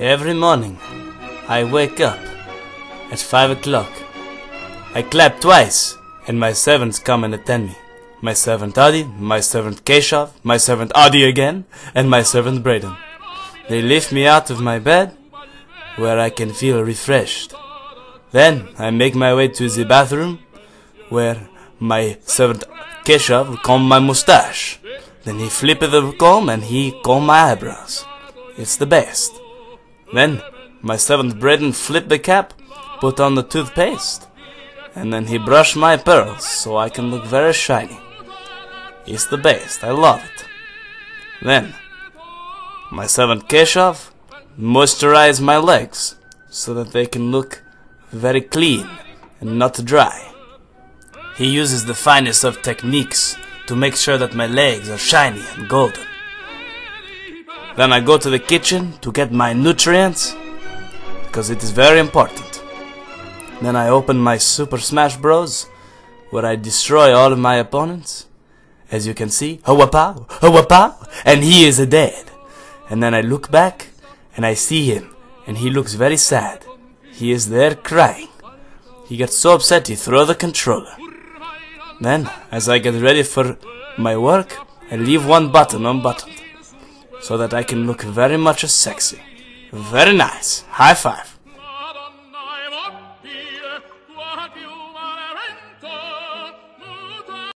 Every morning, I wake up at five o'clock. I clap twice, and my servants come and attend me. My servant Adi, my servant Keshav, my servant Adi again, and my servant Braden. They lift me out of my bed, where I can feel refreshed. Then I make my way to the bathroom, where my servant Keshav comb my mustache. Then he flip the comb and he comb my eyebrows. It's the best. Then my servant Braden flip the cap, put on the toothpaste, and then he brush my pearls so I can look very shiny. It's the best. I love it. Then my servant Keshav moisturize my legs so that they can look very clean and not dry. He uses the finest of techniques to make sure that my legs are shiny and golden. Then I go to the kitchen to get my nutrients because it is very important. Then I open my Super Smash Bros. where I destroy all of my opponents. As you can see, Hawapow, Hawapow, and he is dead. And then I look back and I see him and he looks very sad. He is there crying. He gets so upset he throw the controller. Then, as I get ready for my work, I leave one button unbuttoned so that I can look very much as sexy. Very nice. High five.